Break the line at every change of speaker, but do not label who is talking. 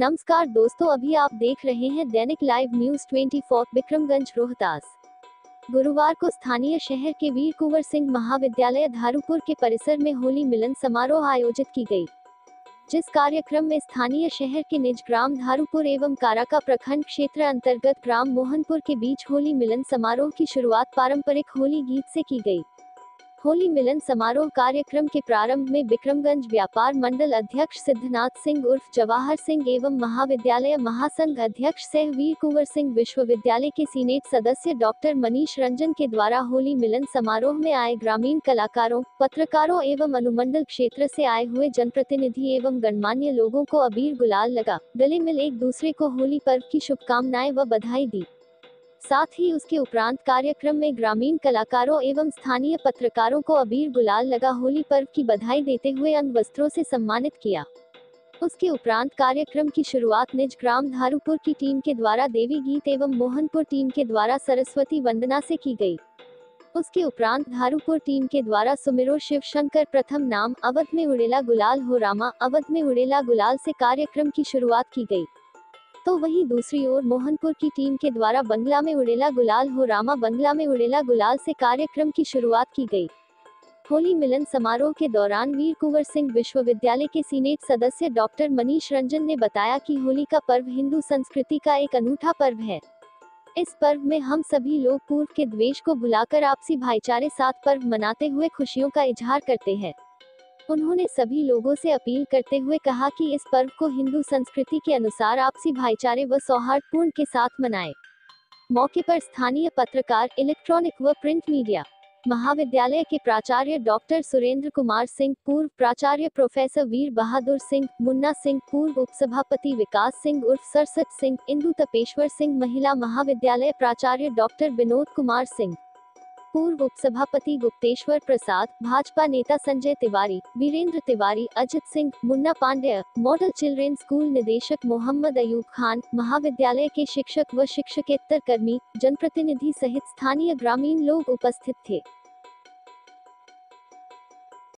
नमस्कार दोस्तों, अभी आप देख रहे हैं दैनिक लाइव न्यूज़ 24 विक्रमगंज, रोहतास। गुरुवार को स्थानीय शहर के वीर कुंवर सिंह महाविद्यालय धारूपुर के परिसर में होली मिलन समारोह आयोजित की गई। जिस कार्यक्रम में स्थानीय शहर के निज ग्राम धारूपुर एवं काराका प्रखंड क्षेत्र अंतर्गत ग्राम मोहनपुर के बीच होली मिलन समारोह की शुरुआत पारंपरिक होली गीत से की गई। होली मिलन समारोह कार्यक्रम के प्रारंभ में विक्रमगंज व्यापार मंडल अध्यक्ष सिद्धनाथ सिंह उर्फ़ जवाहर सिंह एवं महाविद्यालय महासंघ अध्यक्ष सह वीर कुंवर सिंह विश्वविद्यालय के सीनेट सदस्य डॉक्टर मनीष रंजन के द्वारा होली मिलन समारोह में आए ग्रामीण कलाकारों, पत्रकारों एवं अनुमंडल क्षेत्र से आए हुए जनप्रतिनिधि एवं गणमान्य लोगों को अबीर गुलाल लगा। गले मिल एक दूसरे को होली पर्व की शुभकामनाएँ व बधाई दी। साथ ही उसके उपरांत कार्यक्रम में ग्रामीण कलाकारों एवं स्थानीय पत्रकारों को अबीर गुलाल लगा होली पर्व की बधाई देते हुए अंग वस्त्रों से सम्मानित किया। उसके उपरांत कार्यक्रम की शुरुआत निज ग्राम धारूपुर की टीम के द्वारा देवी गीत एवं मोहनपुर टीम के द्वारा सरस्वती वंदना से की गई। उसके उपरांत धारूपुर टीम के द्वारा सुमिरो शिव शंकर प्रथम नाम, अवध में उड़ेला गुलाल हो रामा, अवध में उड़ेला गुलाल से कार्यक्रम की शुरुआत की गई। तो वहीं दूसरी ओर मोहनपुर की टीम के द्वारा बंगला में उड़ेला गुलाल हो रामा बंगला में उड़ेला गुलाल से कार्यक्रम की शुरुआत की गई। होली मिलन समारोह के दौरान वीर कुंवर सिंह विश्वविद्यालय के सीनेट सदस्य डॉक्टर मनीष रंजन ने बताया कि होली का पर्व हिंदू संस्कृति का एक अनूठा पर्व है। इस पर्व में हम सभी लोग पूर्व के द्वेष को भुलाकर आपसी भाईचारे साथ पर्व मनाते हुए खुशियों का इजहार करते हैं। उन्होंने सभी लोगों से अपील करते हुए कहा कि इस पर्व को हिंदू संस्कृति के अनुसार आपसी भाईचारे व सौहार्दपूर्ण के साथ मनाएँ। मौके पर स्थानीय पत्रकार, इलेक्ट्रॉनिक व प्रिंट मीडिया, महाविद्यालय के प्राचार्य डॉक्टर सुरेंद्र कुमार सिंह, पूर्व प्राचार्य प्रोफेसर वीर बहादुर सिंह, मुन्ना सिंह, पूर्व उपसभापति विकास सिंह, उर्फ़ सरसत सिंह, इंदु तपेश्वर सिंह, महिला महाविद्यालय प्राचार्य डॉक्टर विनोद कुमार सिंह पूर्व उपसभापति गुप्तेश्वर प्रसाद, भाजपा नेता Sanjay Tiwari, Virendra Tiwari, Ajit Singh, Munna Pandya, model children school निदेशक मोहम्मद अयूब खान, महाविद्यालय के शिक्षक व शिक्षकेतर कर्मी, जनप्रतिनिधि सहित स्थानीय ग्रामीण लोग उपस्थित थे।